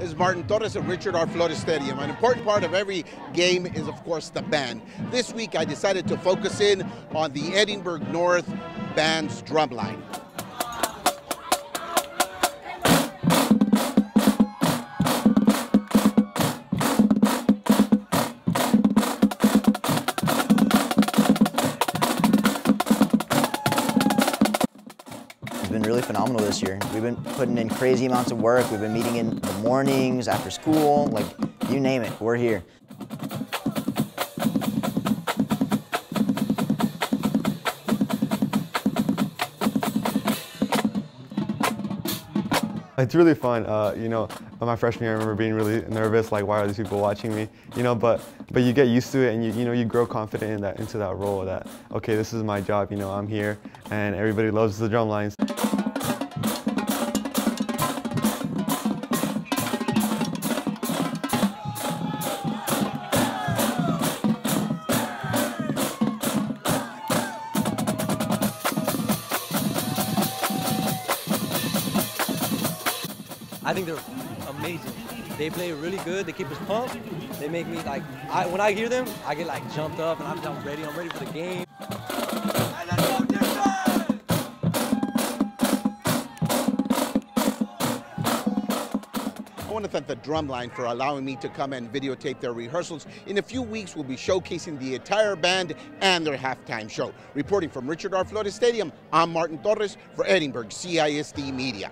Is Martin Torres at Richard R. Flores Stadium. An important part of every game is, of course, the band. This week I decided to focus in on the Edinburg North Band's drumline. It's been really phenomenal this year. We've been putting in crazy amounts of work. We've been meeting in the mornings, after school, like you name it, we're here. It's really fun. Uh, you know, my freshman year, I remember being really nervous, like, why are these people watching me? You know, but but you get used to it, and you you know you grow confident in that into that role. That okay, this is my job. You know, I'm here, and everybody loves the drum lines. I think they're amazing. They play really good. They keep us pumped. They make me like, I, when I hear them, I get like jumped up and I'm, I'm ready. I'm ready for the game. I want to thank the drumline for allowing me to come and videotape their rehearsals. In a few weeks, we'll be showcasing the entire band and their halftime show. Reporting from Richard R. Flores Stadium, I'm Martin Torres for Edinburg CISD Media.